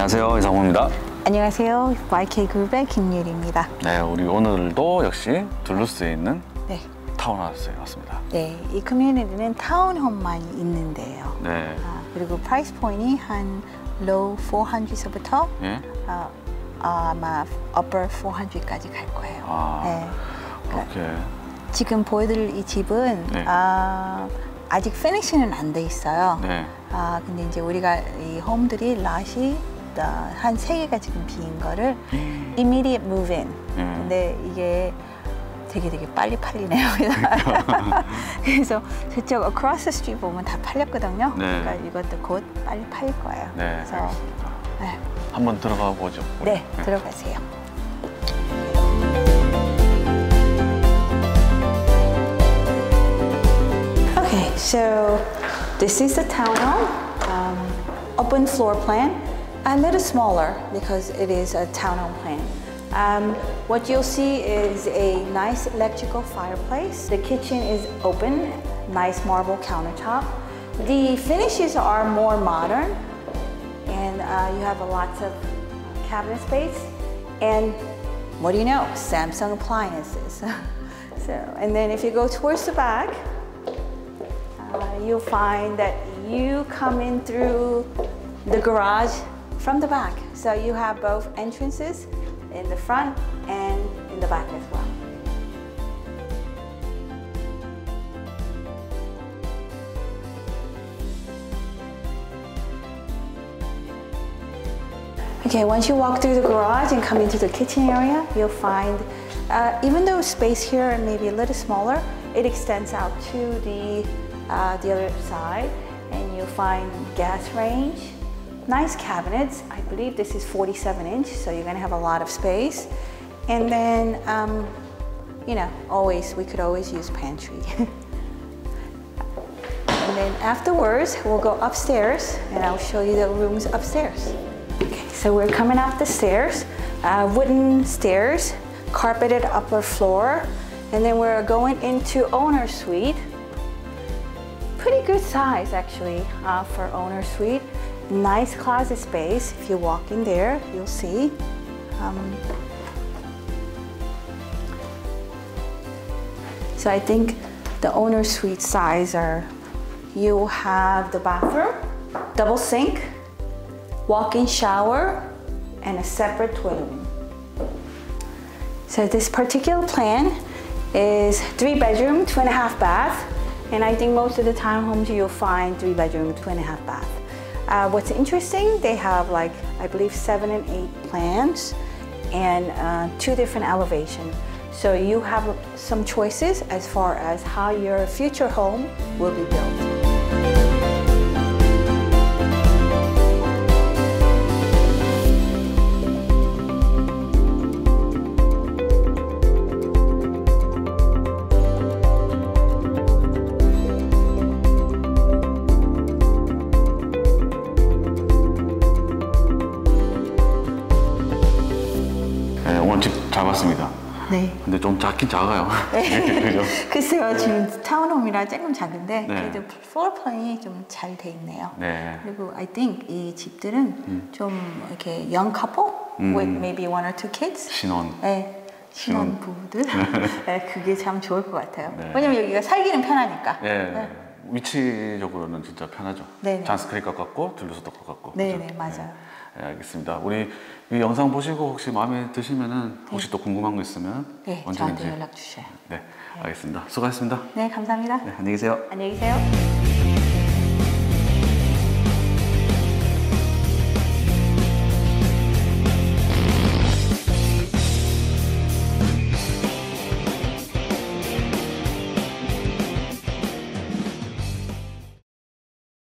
안녕하세요 이상호입니다. 안녕하세요. YK그룹의 김유리입니다. 네, 우리 오늘도 역시 둘루스에 있는 네. 타운하우스에 왔습니다. 네, 이 커뮤니티는 타운홈만 있는데요. 네, 아, 그리고 프라이스 포인트 한 low 400서부터 예, 아, 아마 upper 400까지 갈 거예요. 아. 네. 오케이. 지금 보여드릴 이 집은 네. 아, 아직 피니시는 안 돼 있어요. 네, 아, 근데 이제 우리가 이 홈들이 lat이 한 세 개가 지금 비인 거를 immediate move in. 네. 근데 이게 되게 되게 빨리 팔리네요. 그래서 저쪽 across the street 보면 다 팔렸거든요. 네. 그러니까 이것도 곧 빨리 팔릴 거예요. 네, 그래서 알겠습니다. 네, 한번 들어가 보죠. 우리. 네, 들어가세요. Okay, so this is the townhome. Um, open floor plan, a little smaller because it is a townhome plan. Um, what you'll see is a nice electrical fireplace. The kitchen is open, nice marble countertop. The finishes are more modern, and uh, you have a lots of cabinet space. And what do you know? Samsung appliances. so, and then if you go towards the back, uh, you'll find that you come in through the garage from the back. So you have both entrances in the front and in the back as well. Okay, once you walk through the garage and come into the kitchen area, you'll find, uh, even though space here may be a little smaller, it extends out to the, uh, the other side and you'll find gas range, nice cabinets. I believe this is 47 inch, so you're gonna have a lot of space. And then, um, you know, always, we could always use pantry. And then afterwards, we'll go upstairs and I'll show you the rooms upstairs. Okay, so we're coming up the stairs, uh, wooden stairs, carpeted upper floor, and then we're going into owner suite. Pretty good size actually uh, for owner suite. Nice closet space. If you walk in there, you'll see. Um, So I think the owner suite size are, you have the bathroom, double sink, walk-in shower, and a separate toilet room. So this particular plan is three bedroom, two and a half bath, and I think most of the townhomes you'll find three bedroom, two and a half bath. Uh, what's interesting, they have like, I believe seven and eight plans and uh, two different elevation. So you have some choices as far as how your future home will be built. 네, 잘 봤습니다. 네. 근데 좀 작긴 작아요. 그죠? 글쎄요, 지금 타운홈이라 조금 작은데 네. 그래도 플로어 플랜이 좀 잘 돼 있네요. 네. 그리고 I think 이 집들은 좀 이렇게 young couple with maybe one or two kids. 신혼. 네. 신혼 신혼. 부부들. 네, 그게 참 좋을 것 같아요. 네. 왜냐면 여기가 살기는 편하니까. 예, 네. 위치적으로는 진짜 편하죠. 네네. 잔스크립 가깝고 둘루스도 가깝고. 네, 그죠? 네, 맞아요. 네, 알겠습니다. 우리 이 영상 보시고 혹시 마음에 드시면은 혹시 또 궁금한 거 있으면 네, 언제든지. 저한테 연락 주셔요. 네, 알겠습니다. 수고하셨습니다. 네, 감사합니다. 네, 안녕히 계세요. 안녕히 계세요.